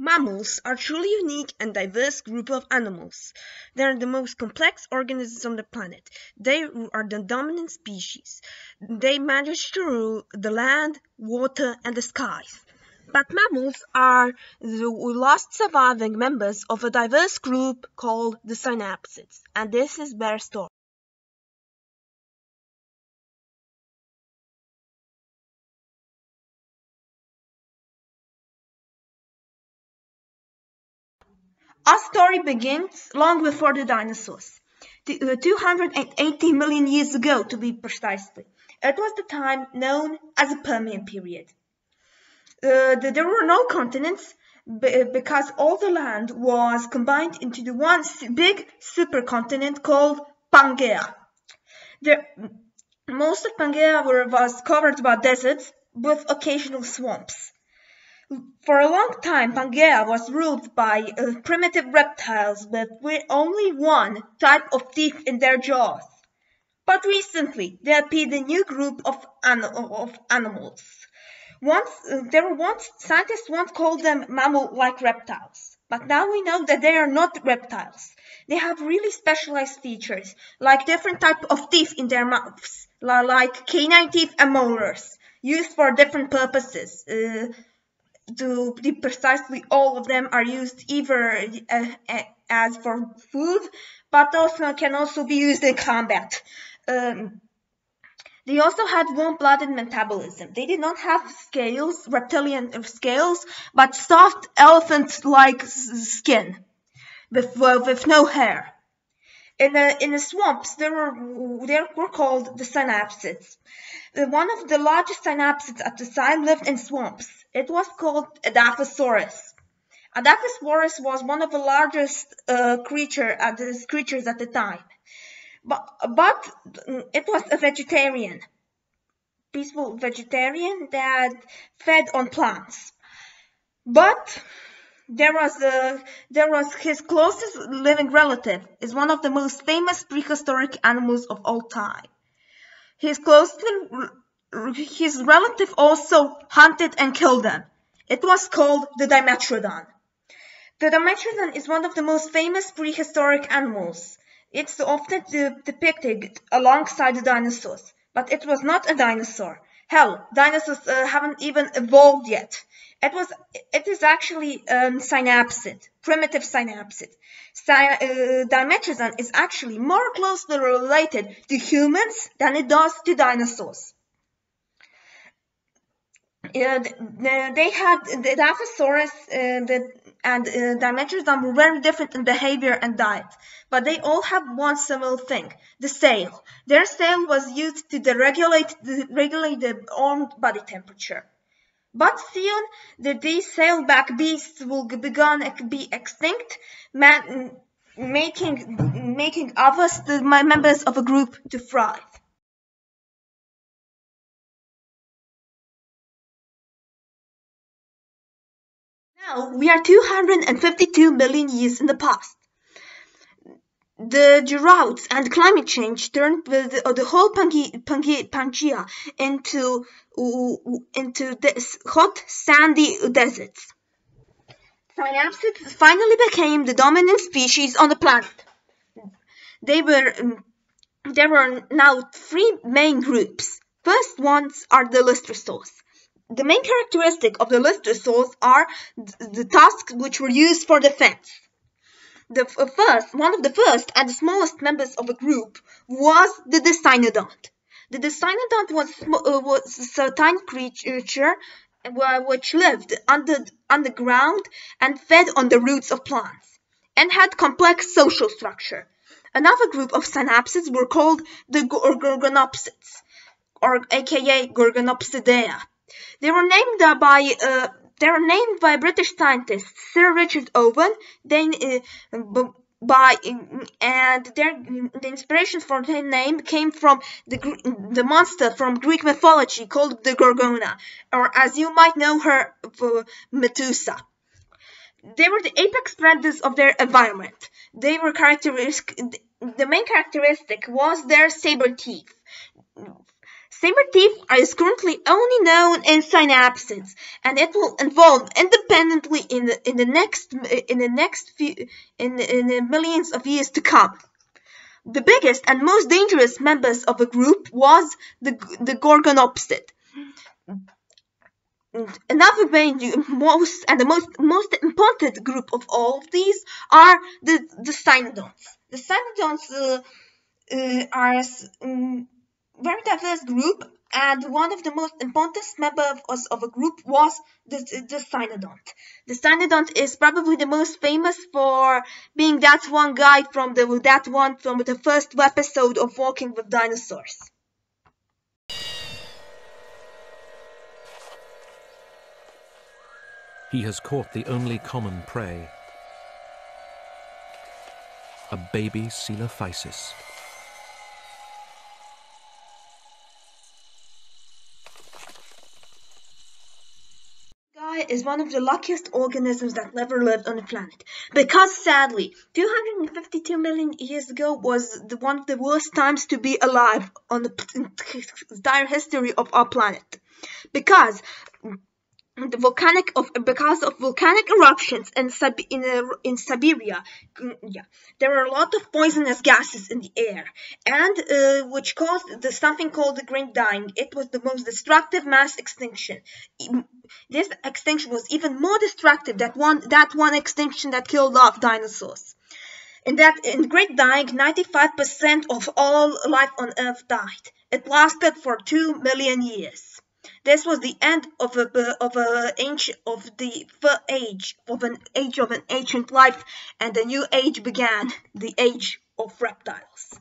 Mammals are truly unique and diverse group of animals. They are the most complex organisms on the planet. They are the dominant species. They manage to rule the land, water, and the skies. But mammals are the last surviving members of a diverse group called the synapsids, and this is their story. Our story begins long before the dinosaurs, uh, 280 million years ago to be precisely. It was the time known as the Permian period. Uh, there were no continents because all the land was combined into the one big supercontinent called Pangaea. The, most of Pangaea was covered by deserts with occasional swamps. For a long time Pangaea was ruled by uh, primitive reptiles with only one type of teeth in their jaws. But recently there appeared a new group of, an of animals. Once uh, there were once scientists once called them mammal-like reptiles, but now we know that they are not reptiles. They have really specialized features, like different type of teeth in their mouths, like canine teeth and molars, used for different purposes. Uh, to be precisely all of them are used either uh, uh, as for food, but also can also be used in combat. Um, they also had warm-blooded metabolism. They did not have scales, reptilian scales, but soft elephant-like skin with, uh, with no hair. In the, in the swamps, there were, they were called the synapsids. One of the largest synapsids at the time lived in swamps. It was called Edaphosaurus. Edaphosaurus was one of the largest uh, creature at the, creatures at the time. But, but it was a vegetarian, peaceful vegetarian that fed on plants. But there was a, there was his closest living relative is one of the most famous prehistoric animals of all time. His closest his relative also hunted and killed them. It was called the Dimetrodon. The Dimetrodon is one of the most famous prehistoric animals. It's often de depicted alongside the dinosaurs, but it was not a dinosaur. Hell, dinosaurs uh, haven't even evolved yet. It was, it is actually um, synapsid, primitive synapsid. Sy uh, is actually more closely related to humans than it does to dinosaurs. Uh, they had the Edaphosaurus uh, the, and uh, Dimetrodon were very different in behavior and diet, but they all have one similar thing: the sail. Their sail was used to regulate the, regulate the own body temperature. But soon, the, these sailback beasts will begin to be extinct, man, making making us the members of a group to thrive. Now we are 252 million years in the past. The droughts and climate change turned the, the whole Pangaea into into this hot sandy deserts. Synapsids finally became the dominant species on the planet. They were mm, there were now three main groups. First ones are the Lystrosaurs. The main characteristic of the Lystrosaurs are the tusks which were used for defense. The first, one of the first and the smallest members of a group was the Dicynodont. The Dicynodont was, uh, was a tiny creature uh, which lived under underground and fed on the roots of plants and had complex social structure. Another group of synapsids were called the Gorgonopsids, or aka Gorgonopsidea. They were named uh, by uh, they were named by British scientist Sir Richard Owen. They uh, by and their the inspiration for their name came from the the monster from Greek mythology called the Gorgona, or as you might know her, Medusa. They were the apex predators of their environment. They were characteristic. The main characteristic was their saber teeth. Saber teeth is currently only known in synapsids, and it will evolve independently in the in the next in the next few in, in the millions of years to come. The biggest and most dangerous members of the group was the the Gorgonopsid. Another very most and the most most important group of all of these are the the cynodonts. The cynodonts uh, uh, are um, very diverse group and one of the most important members of, a group was the, the cynodont. The cynodont is probably the most famous for being that one guy from the that one from the first episode of Walking with Dinosaurs. He has caught the only common prey, a baby Coelophysis. Is one of the luckiest organisms that ever lived on the planet. Because sadly, 252 million years ago was the, one of the worst times to be alive on the entire history of our planet. Because the volcanic of because of volcanic eruptions in Sib in, in Siberia, mm, yeah, there are a lot of poisonous gases in the air, and uh, which caused the something called the Great Dying. It was the most destructive mass extinction. This extinction was even more destructive than one that one extinction that killed off dinosaurs. In that in Great Dying, 95% of all life on Earth died. It lasted for two million years. This was the end of a of a age of the age of an age of an ancient life, and a new age began, the age of reptiles.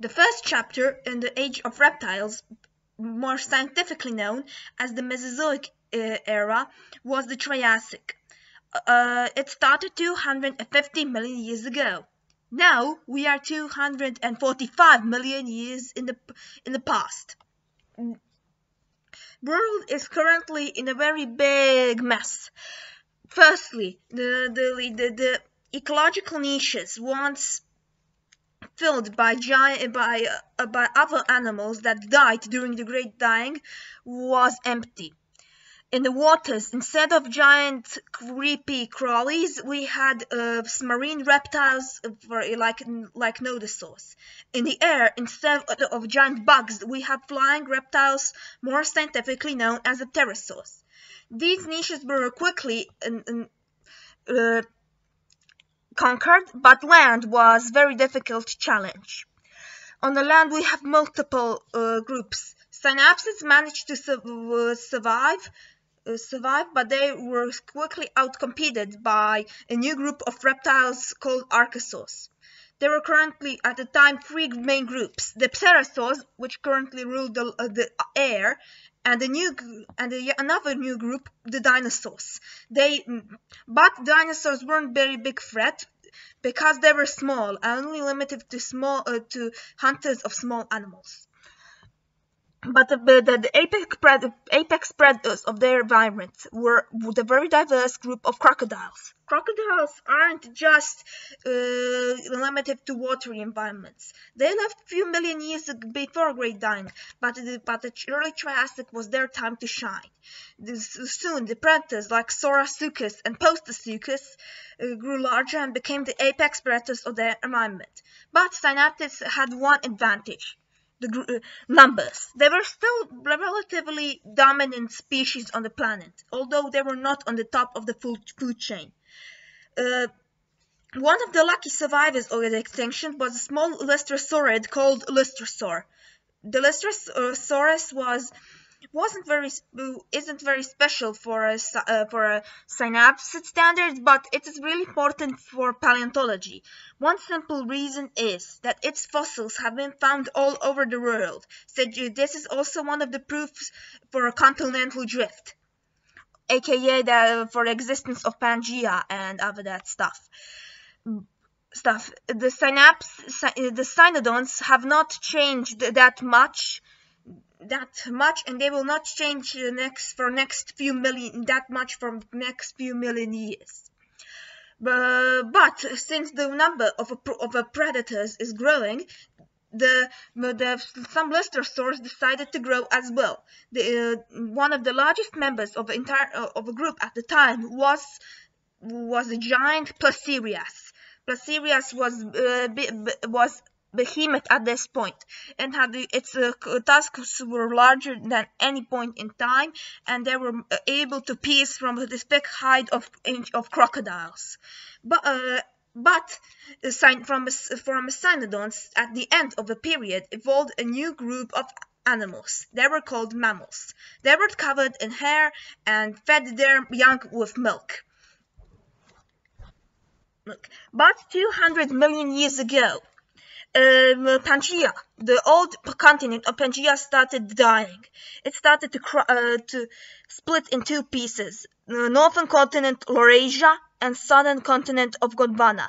The first chapter in the Age of Reptiles, more scientifically known as the Mesozoic uh, era, was the Triassic. Uh, it started 250 million years ago. Now we are 245 million years in the in the past. World is currently in a very big mess. Firstly, the the the, the ecological niches once filled by giant by uh, by other animals that died during the Great Dying was empty. In the waters, instead of giant creepy crawlies, we had uh, marine reptiles for, like like nothosaurs. In the air, instead of giant bugs, we have flying reptiles, more scientifically known as the pterosaurs. These niches were quickly uh, conquered, but land was very difficult to challenge. On the land we have multiple uh, groups. Synapsids managed to su uh, survive, uh, survive, but they were quickly outcompeted by a new group of reptiles called archosaurs. There were currently at the time three main groups: the pterosaurs, which currently rule the, uh, the air, and a new and another new group, the dinosaurs. They, but dinosaurs weren't very big threat because they were small and only limited to small uh, to hunters of small animals. But the, the, the apex, apex predators of their environment were the very diverse group of crocodiles. Crocodiles aren't just uh, limited to watery environments. They lived a few million years before Great Dying, but the, but the early Triassic was their time to shine. This, soon, the predators like Saurosuchus and Postosuchus uh, grew larger and became the apex predators of their environment. But synapsids had one advantage the uh, numbers. They were still relatively dominant species on the planet, although they were not on the top of the food chain. Uh, one of the lucky survivors of the extinction was a small lystosaurid called Lystrosaur. The Lystrosaurus was wasn't very isn't very special for a uh, for a synapsid standards, but it is really important for paleontology. One simple reason is that its fossils have been found all over the world. So this is also one of the proofs for a continental drift, aka the for the existence of Pangea and other that stuff stuff. The synapse, the cynodonts have not changed that much that much and they will not change the next for next few million that much for next few million years but, but since the number of, of predators is growing, the, the some lystrosaurs decided to grow as well. The, uh, one of the largest members of, the entire, uh, of a group at the time was was a giant Placerias. Placerias was uh, was behemoth at this point and had its uh, tusks were larger than any point in time and they were uh, able to pierce from the thick hide of of crocodiles but uh, but from from cynodonts at the end of the period evolved a new group of animals. They were called mammals. They were covered in hair and fed their young with milk. Look, but 200 million years ago, um, Pangaea, the old continent of Pangaea started dying. It started to, uh, to split in two pieces. The northern continent, Laurasia, and southern continent of Gondwana.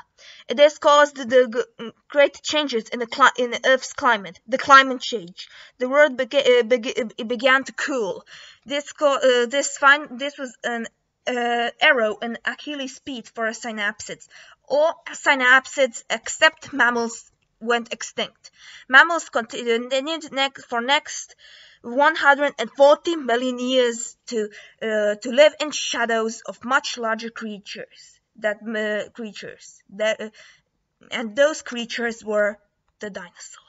It has caused the great changes in the, in the Earth's climate, the climate change. The world bega uh, bega began to cool. This, uh, this, this was an uh, arrow in Achilles' speed for synapsids. All synapsids except mammals went extinct. Mammals continued next, for next 140 million years to uh, to live in shadows of much larger creatures that uh, creatures that uh, and those creatures were the dinosaurs